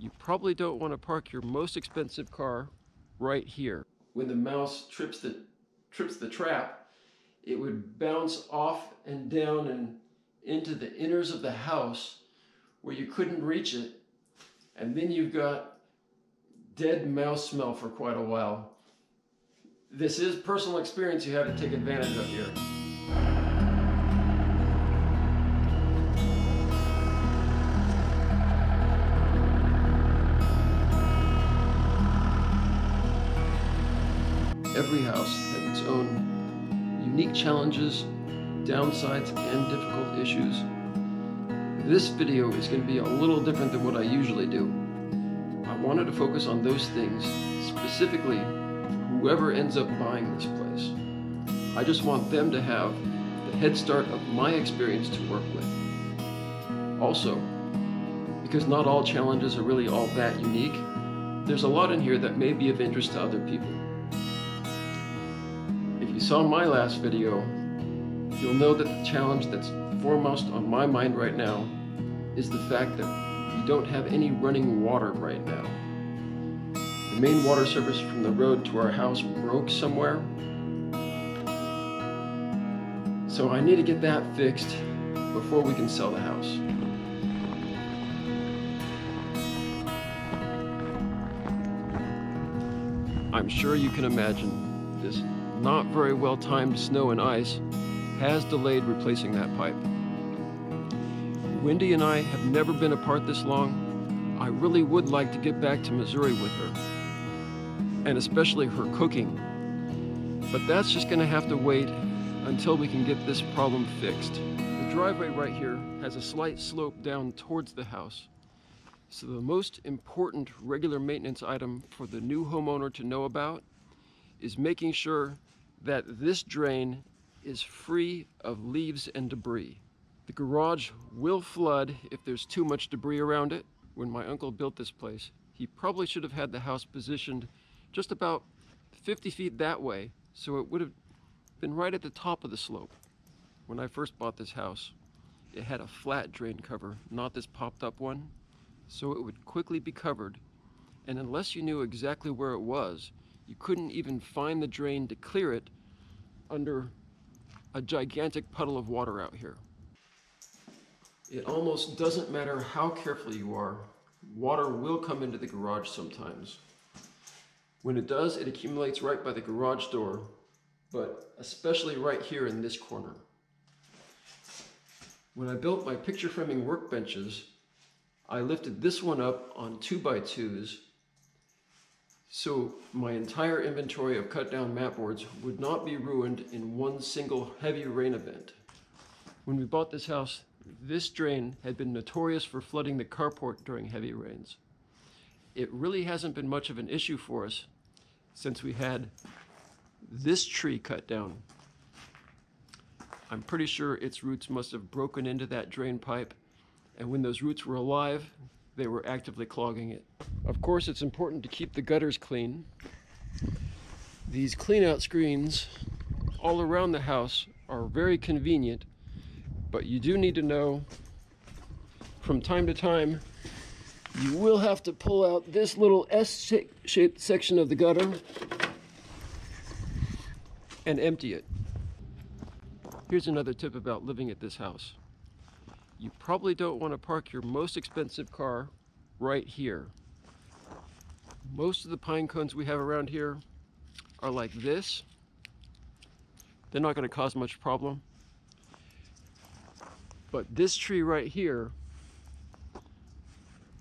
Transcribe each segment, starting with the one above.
you probably don't want to park your most expensive car right here. When the mouse trips the, trips the trap, it would bounce off and down and into the inners of the house where you couldn't reach it. And then you've got dead mouse smell for quite a while. This is personal experience you have to take advantage of here. Every house has its own unique challenges, downsides, and difficult issues. This video is going to be a little different than what I usually do. I wanted to focus on those things, specifically whoever ends up buying this place. I just want them to have the head start of my experience to work with. Also, because not all challenges are really all that unique, there's a lot in here that may be of interest to other people. You saw my last video, you'll know that the challenge that's foremost on my mind right now is the fact that we don't have any running water right now. The main water service from the road to our house broke somewhere. So I need to get that fixed before we can sell the house. I'm sure you can imagine not very well timed snow and ice has delayed replacing that pipe. Wendy and I have never been apart this long. I really would like to get back to Missouri with her, and especially her cooking. But that's just gonna have to wait until we can get this problem fixed. The driveway right here has a slight slope down towards the house. So the most important regular maintenance item for the new homeowner to know about is making sure that this drain is free of leaves and debris. The garage will flood if there's too much debris around it. When my uncle built this place, he probably should have had the house positioned just about 50 feet that way, so it would have been right at the top of the slope. When I first bought this house, it had a flat drain cover, not this popped up one, so it would quickly be covered, and unless you knew exactly where it was, you couldn't even find the drain to clear it under a gigantic puddle of water out here. It almost doesn't matter how careful you are, water will come into the garage sometimes. When it does, it accumulates right by the garage door, but especially right here in this corner. When I built my picture framing workbenches, I lifted this one up on 2x2s so my entire inventory of cut down mat boards would not be ruined in one single heavy rain event. When we bought this house, this drain had been notorious for flooding the carport during heavy rains. It really hasn't been much of an issue for us since we had this tree cut down. I'm pretty sure its roots must have broken into that drain pipe, and when those roots were alive, they were actively clogging it. Of course, it's important to keep the gutters clean. These cleanout screens all around the house are very convenient, but you do need to know from time to time you will have to pull out this little S-shaped section of the gutter and empty it. Here's another tip about living at this house you probably don't want to park your most expensive car right here. Most of the pine cones we have around here are like this. They're not going to cause much problem. But this tree right here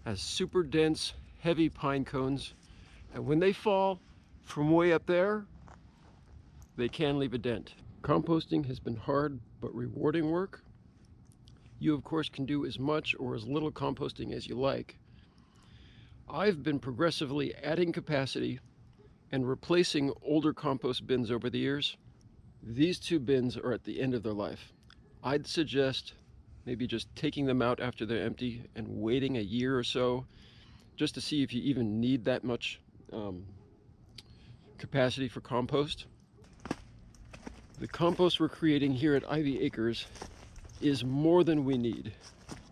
has super dense, heavy pine cones. And when they fall from way up there, they can leave a dent. Composting has been hard but rewarding work. You, of course, can do as much or as little composting as you like. I've been progressively adding capacity and replacing older compost bins over the years. These two bins are at the end of their life. I'd suggest maybe just taking them out after they're empty and waiting a year or so just to see if you even need that much um, capacity for compost. The compost we're creating here at Ivy Acres is more than we need.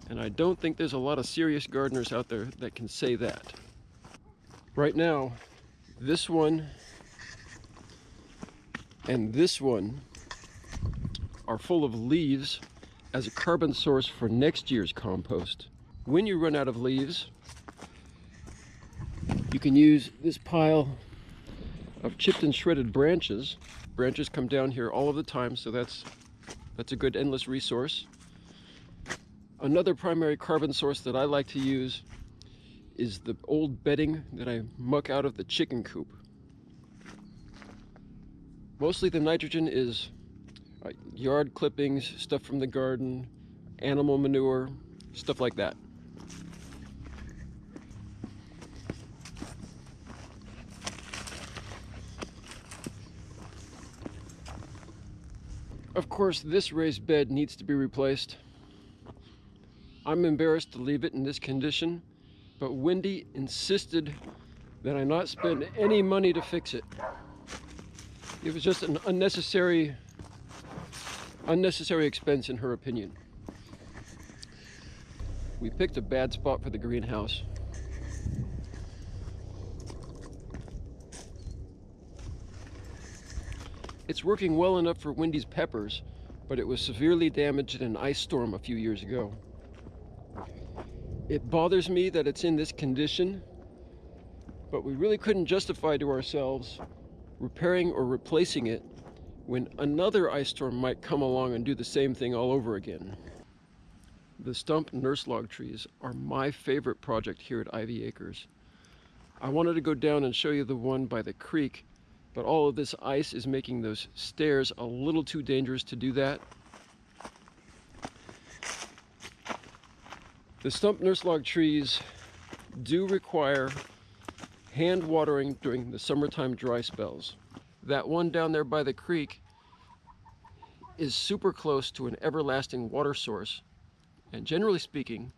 And I don't think there's a lot of serious gardeners out there that can say that. Right now, this one and this one are full of leaves as a carbon source for next year's compost. When you run out of leaves, you can use this pile of chipped and shredded branches. Branches come down here all of the time, so that's that's a good endless resource. Another primary carbon source that I like to use is the old bedding that I muck out of the chicken coop. Mostly the nitrogen is uh, yard clippings, stuff from the garden, animal manure, stuff like that. Of course, this raised bed needs to be replaced. I'm embarrassed to leave it in this condition, but Wendy insisted that I not spend any money to fix it. It was just an unnecessary, unnecessary expense in her opinion. We picked a bad spot for the greenhouse. It's working well enough for Wendy's peppers, but it was severely damaged in an ice storm a few years ago. It bothers me that it's in this condition, but we really couldn't justify to ourselves repairing or replacing it when another ice storm might come along and do the same thing all over again. The stump nurse log trees are my favorite project here at Ivy Acres. I wanted to go down and show you the one by the creek but all of this ice is making those stairs a little too dangerous to do that. The stump nurse log trees do require hand watering during the summertime dry spells. That one down there by the creek is super close to an everlasting water source. And generally speaking,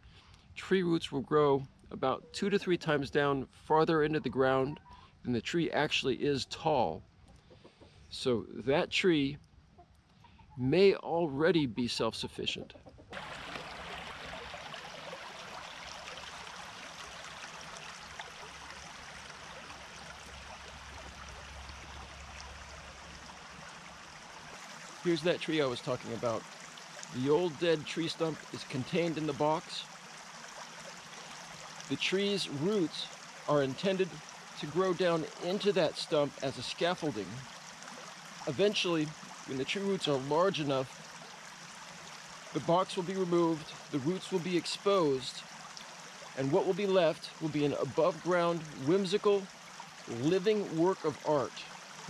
tree roots will grow about two to three times down farther into the ground and the tree actually is tall. So that tree may already be self-sufficient. Here's that tree I was talking about. The old dead tree stump is contained in the box. The tree's roots are intended to grow down into that stump as a scaffolding. Eventually, when the tree roots are large enough, the box will be removed, the roots will be exposed, and what will be left will be an above ground, whimsical, living work of art.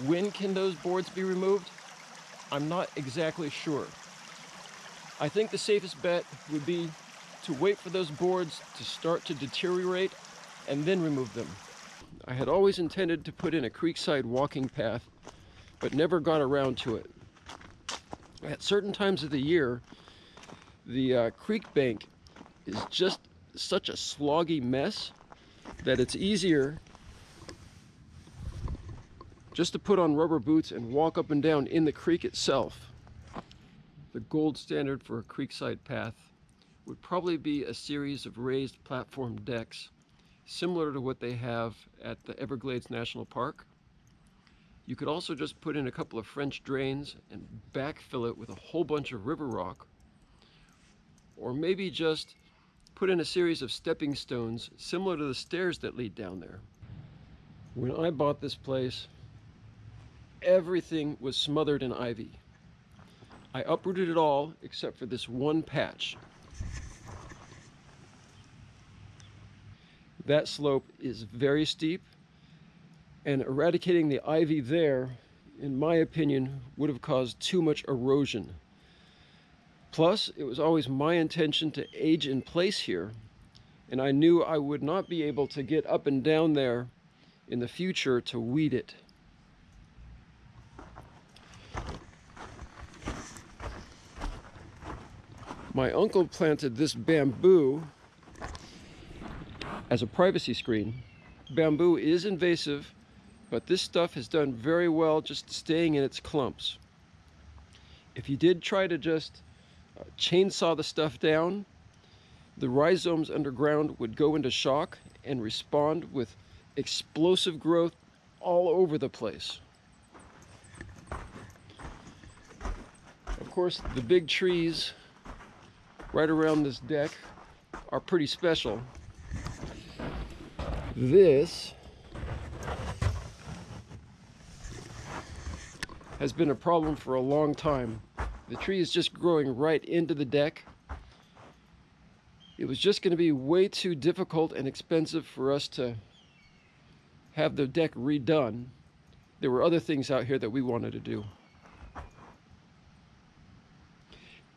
When can those boards be removed? I'm not exactly sure. I think the safest bet would be to wait for those boards to start to deteriorate and then remove them. I had always intended to put in a creekside walking path, but never got around to it. At certain times of the year, the uh, creek bank is just such a sloggy mess that it's easier just to put on rubber boots and walk up and down in the creek itself. The gold standard for a creekside path would probably be a series of raised platform decks similar to what they have at the Everglades National Park. You could also just put in a couple of French drains and backfill it with a whole bunch of river rock. Or maybe just put in a series of stepping stones similar to the stairs that lead down there. When I bought this place, everything was smothered in ivy. I uprooted it all except for this one patch. That slope is very steep and eradicating the ivy there, in my opinion, would have caused too much erosion. Plus, it was always my intention to age in place here, and I knew I would not be able to get up and down there in the future to weed it. My uncle planted this bamboo as a privacy screen. Bamboo is invasive, but this stuff has done very well just staying in its clumps. If you did try to just uh, chainsaw the stuff down, the rhizomes underground would go into shock and respond with explosive growth all over the place. Of course, the big trees right around this deck are pretty special. This has been a problem for a long time. The tree is just growing right into the deck. It was just going to be way too difficult and expensive for us to have the deck redone. There were other things out here that we wanted to do.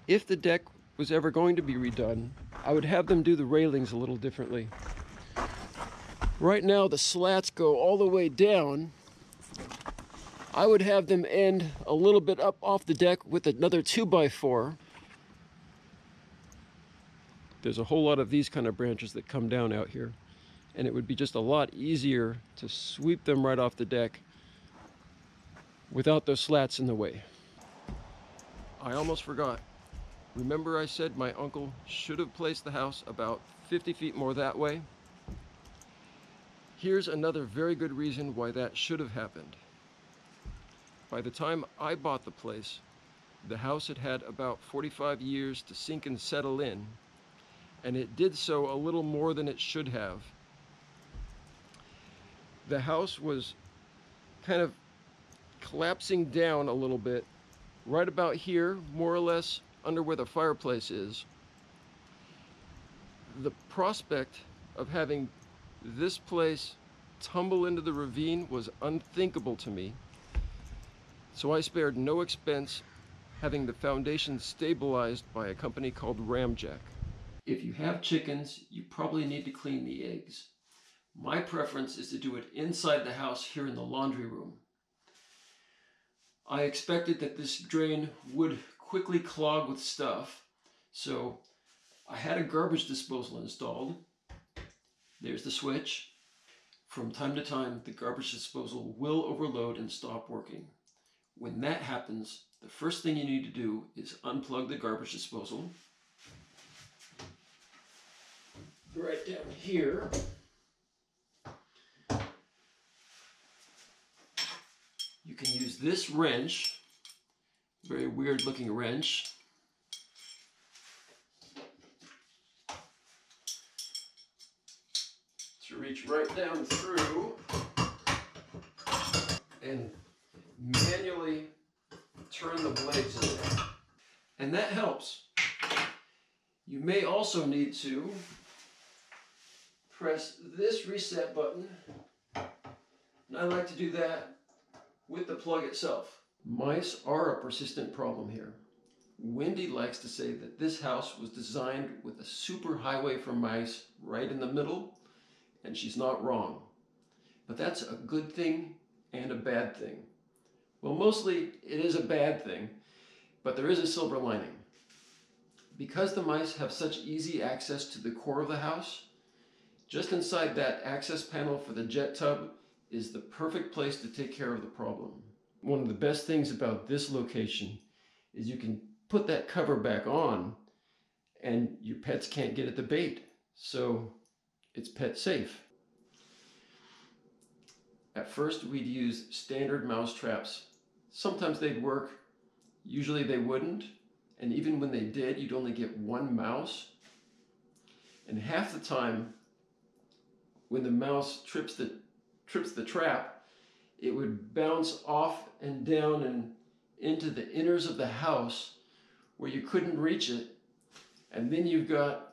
If the deck was ever going to be redone, I would have them do the railings a little differently. Right now the slats go all the way down I would have them end a little bit up off the deck with another 2x4. There's a whole lot of these kind of branches that come down out here. And it would be just a lot easier to sweep them right off the deck without those slats in the way. I almost forgot. Remember I said my uncle should have placed the house about 50 feet more that way? Here's another very good reason why that should have happened. By the time I bought the place, the house had had about 45 years to sink and settle in, and it did so a little more than it should have. The house was kind of collapsing down a little bit, right about here, more or less under where the fireplace is. The prospect of having this place tumble into the ravine was unthinkable to me. So I spared no expense having the foundation stabilized by a company called Ramjack. If you have chickens, you probably need to clean the eggs. My preference is to do it inside the house here in the laundry room. I expected that this drain would quickly clog with stuff, so I had a garbage disposal installed. There's the switch. From time to time, the garbage disposal will overload and stop working. When that happens, the first thing you need to do is unplug the garbage disposal. Right down here. You can use this wrench, very weird looking wrench. To reach right down through and manually turn the blades in there. And that helps. You may also need to press this reset button. And I like to do that with the plug itself. Mice are a persistent problem here. Wendy likes to say that this house was designed with a super highway for mice right in the middle, and she's not wrong. But that's a good thing and a bad thing. Well, mostly it is a bad thing, but there is a silver lining. Because the mice have such easy access to the core of the house, just inside that access panel for the jet tub is the perfect place to take care of the problem. One of the best things about this location is you can put that cover back on and your pets can't get at the bait. So it's pet safe. At first we'd use standard mouse traps Sometimes they'd work, usually they wouldn't. And even when they did, you'd only get one mouse. And half the time, when the mouse trips the, trips the trap, it would bounce off and down and into the inners of the house where you couldn't reach it. And then you've got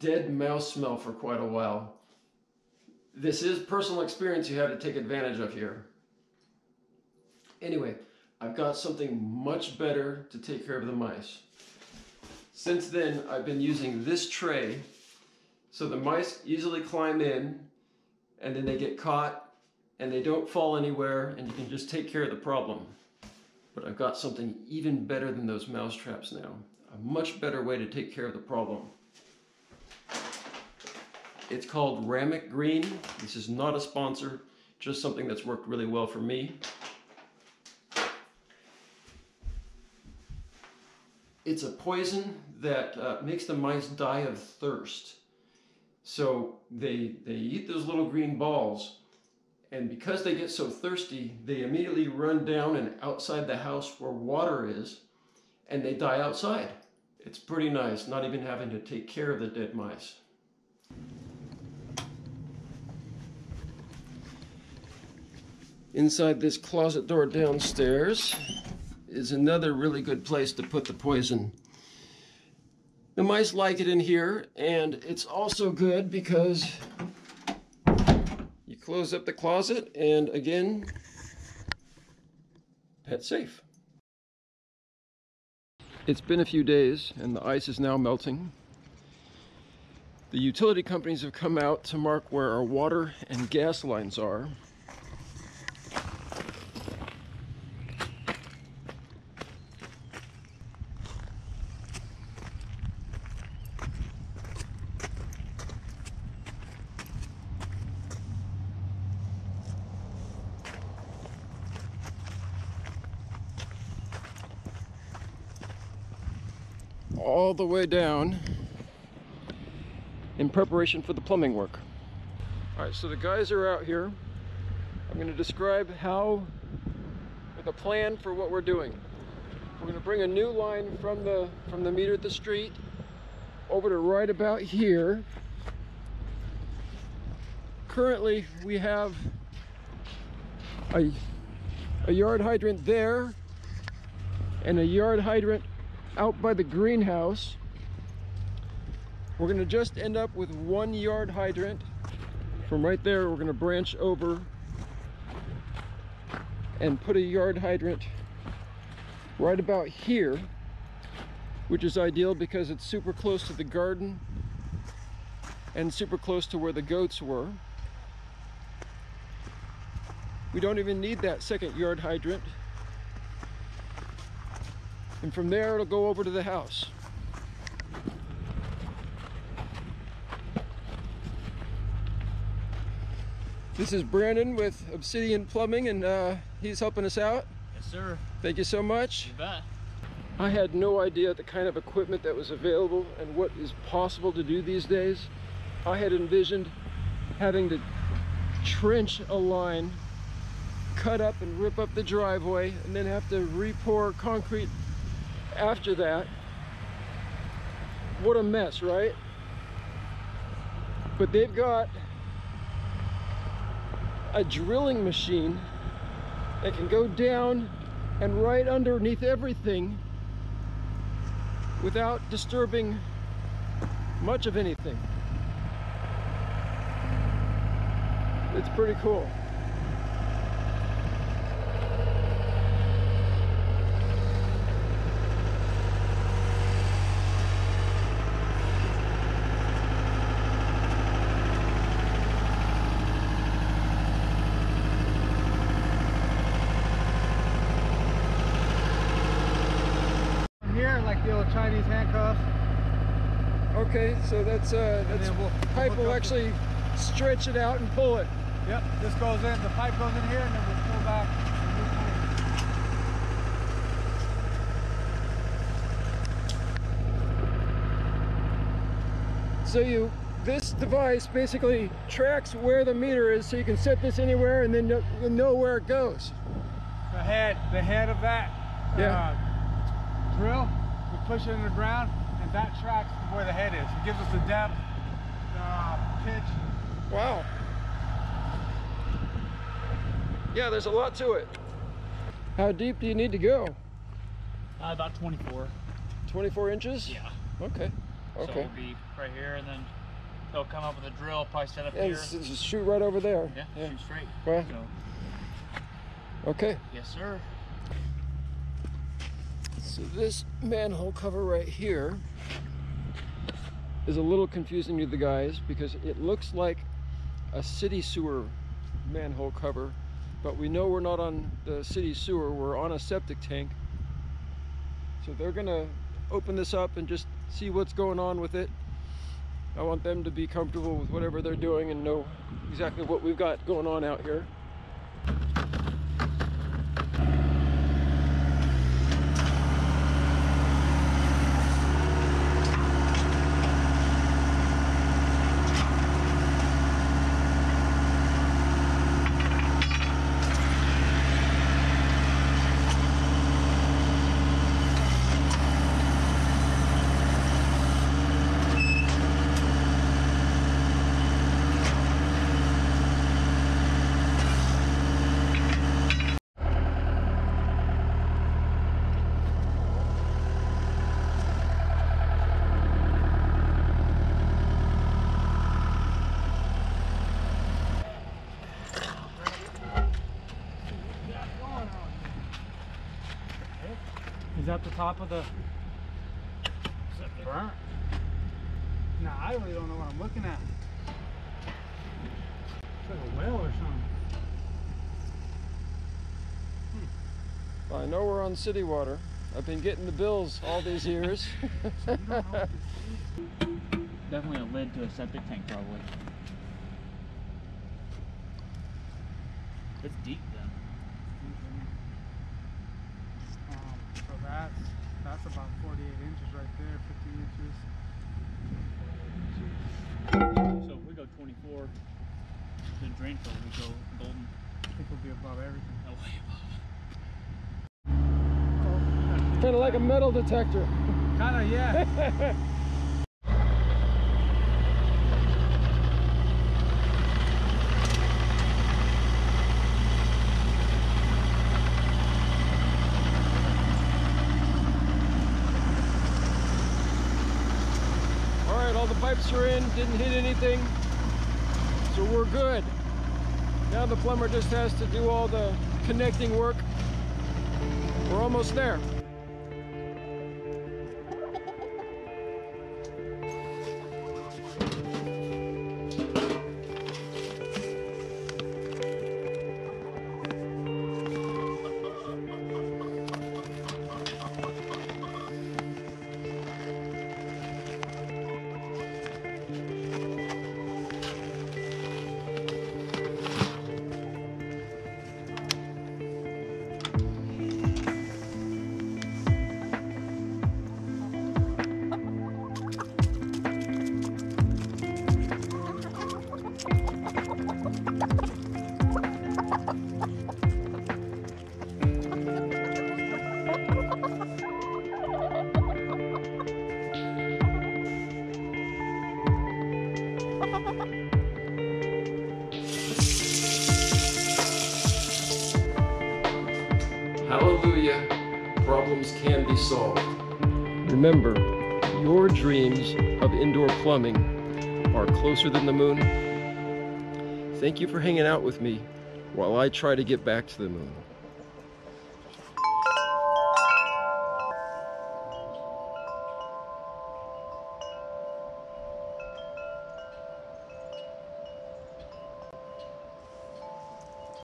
dead mouse smell for quite a while. This is personal experience you have to take advantage of here. Anyway, I've got something much better to take care of the mice. Since then, I've been using this tray so the mice easily climb in and then they get caught and they don't fall anywhere and you can just take care of the problem. But I've got something even better than those mouse traps now. A much better way to take care of the problem. It's called Ramik Green. This is not a sponsor, just something that's worked really well for me. it's a poison that uh, makes the mice die of thirst. So they, they eat those little green balls, and because they get so thirsty, they immediately run down and outside the house where water is, and they die outside. It's pretty nice, not even having to take care of the dead mice. Inside this closet door downstairs is another really good place to put the poison. The mice like it in here, and it's also good because you close up the closet, and again, pet safe. It's been a few days, and the ice is now melting. The utility companies have come out to mark where our water and gas lines are. All the way down in preparation for the plumbing work. All right, so the guys are out here. I'm gonna describe how, the plan for what we're doing. We're gonna bring a new line from the, from the meter at the street over to right about here. Currently, we have a, a yard hydrant there and a yard hydrant out by the greenhouse. We're gonna just end up with one yard hydrant. From right there, we're gonna branch over and put a yard hydrant right about here, which is ideal because it's super close to the garden and super close to where the goats were. We don't even need that second yard hydrant and from there it'll go over to the house. This is Brandon with Obsidian Plumbing and uh, he's helping us out. Yes, sir. Thank you so much. You bet. I had no idea the kind of equipment that was available and what is possible to do these days. I had envisioned having to trench a line, cut up and rip up the driveway, and then have to re-pour concrete after that, what a mess, right? But they've got a drilling machine that can go down and right underneath everything without disturbing much of anything. It's pretty cool. Chinese handcuffs. Okay, so that's uh, that's we'll, pipe will actually stretch it out and pull it. Yep, this goes in, the pipe goes in here and then we'll pull back. So you, this device basically tracks where the meter is so you can set this anywhere and then you'll know where it goes. The head, the head of that yeah. uh, drill push it in the ground, and that tracks where the head is. It gives us the depth, uh, pitch. Wow. Yeah, there's a lot to it. How deep do you need to go? Uh, about 24. 24 inches? Yeah. Okay. Okay. So it'll be right here, and then they'll come up with a drill, probably set up yeah, here. Just shoot right over there. Yeah, yeah. shoot straight. Well, so. Okay. Yes, sir. So this manhole cover right here is a little confusing to the guys because it looks like a city sewer manhole cover, but we know we're not on the city sewer, we're on a septic tank. So they're gonna open this up and just see what's going on with it. I want them to be comfortable with whatever they're doing and know exactly what we've got going on out here. The top of the septic. Burnt. Nah, I really don't know what I'm looking at. It's like a whale or something. Hmm. I know we're on city water. I've been getting the bills all these years. So you don't know what this is. Definitely a lid to a septic tank, probably. It's deep then. Um, so that's that's about 48 inches right there, 50 inches. So if we go 24, then drain fill, we go golden. I think we'll be above everything. No way above. kind of like a metal detector. Kinda, yeah. pipes are in, didn't hit anything, so we're good. Now the plumber just has to do all the connecting work. We're almost there. Solved. Remember, your dreams of indoor plumbing are closer than the moon. Thank you for hanging out with me while I try to get back to the moon.